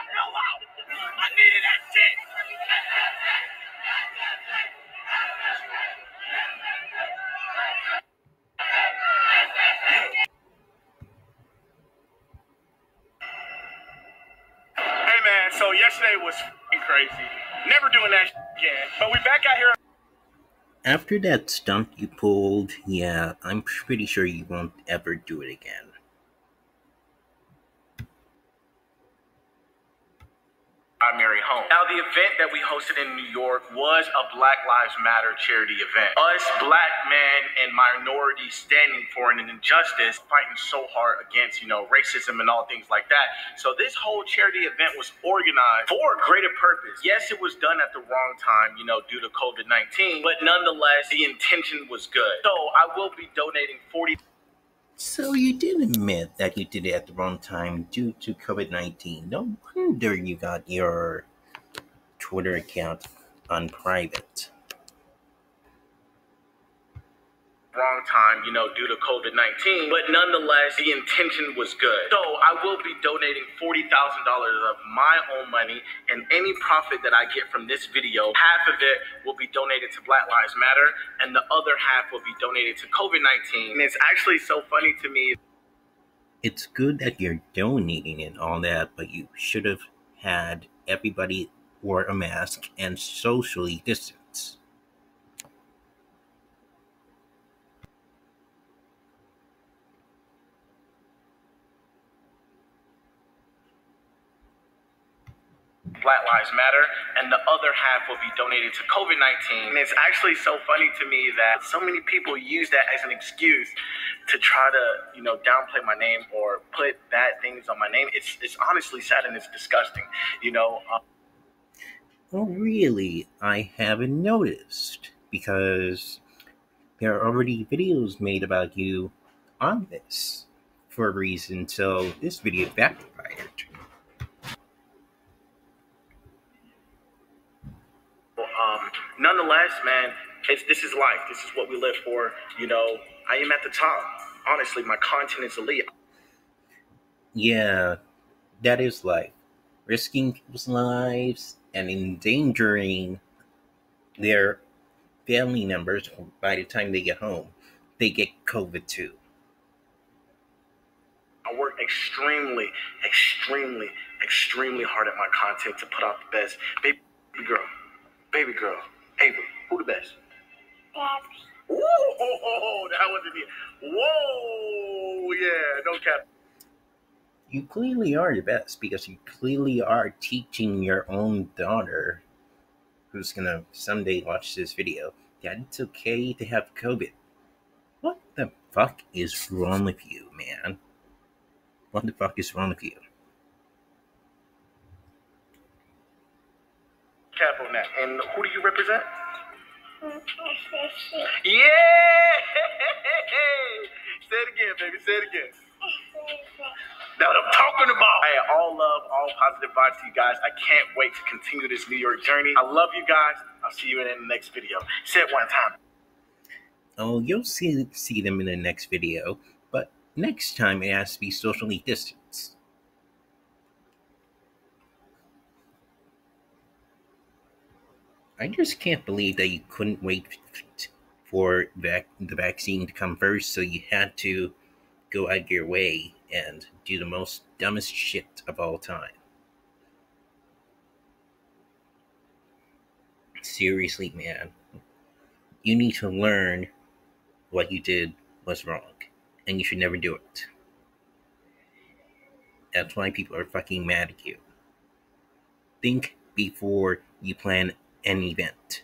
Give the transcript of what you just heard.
Hey man, so yesterday was crazy. Never doing that again. But we back out here. After that stunt you pulled, yeah, I'm pretty sure you won't ever do it again. Primary home. Now, the event that we hosted in New York was a Black Lives Matter charity event. Us black men and minorities standing for an injustice, fighting so hard against, you know, racism and all things like that. So this whole charity event was organized for a greater purpose. Yes, it was done at the wrong time, you know, due to COVID-19, but nonetheless, the intention was good. So I will be donating 40 So you did admit that you did it at the wrong time due to COVID 19. No wonder you got your Twitter account on private. Wrong time, you know, due to COVID 19. But nonetheless, the intention was good. So I will be donating $40,000 of my own money, and any profit that I get from this video, half of it will be donated to Black Lives Matter, and the other half will be donated to COVID 19. And it's actually so funny to me. It's good that you're donating and all that, but you should have had everybody wear a mask and socially distance. Black Lives Matter, and the other half will be donated to COVID 19. And it's actually so funny to me that so many people use that as an excuse to try to, you know, downplay my name or put bad things on my name. It's, it's honestly sad and it's disgusting, you know. Um, Oh, really? I haven't noticed because there are already videos made about you on this for a reason, so this video backfired. um, nonetheless, man, it's, this is life. This is what we live for. You know, I am at the top. Honestly, my content is elite. Yeah, that is life. Risking people's lives and endangering their family members by the time they get home. They get COVID too. I work extremely, extremely, extremely hard at my content to put out the best. Baby girl, baby girl, Ava, who the best? Ooh, that wasn't it. Whoa, yeah, no cap. You clearly are the best because you clearly are teaching your own daughter, who's gonna someday watch this video, that it's okay to have COVID. What the fuck is wrong with you, man? What the fuck is wrong with you? Cap on that. And who do you represent? Yeah! Say it again, baby. Say it again. That's what I'm talking about. Hey, all love, all positive vibes to you guys. I can't wait to continue this New York journey. I love you guys. I'll see you in the next video. Say it one time. Oh, you'll see see them in the next video, but next time it has to be socially distanced. I just can't believe that you couldn't wait for vac- the vaccine to come first, so you had to go out of your way and do the most dumbest shit of all time. Seriously, man, you need to learn what you did was wrong, and you should never do it. That's why people are fucking mad at you. Think before you plan an event.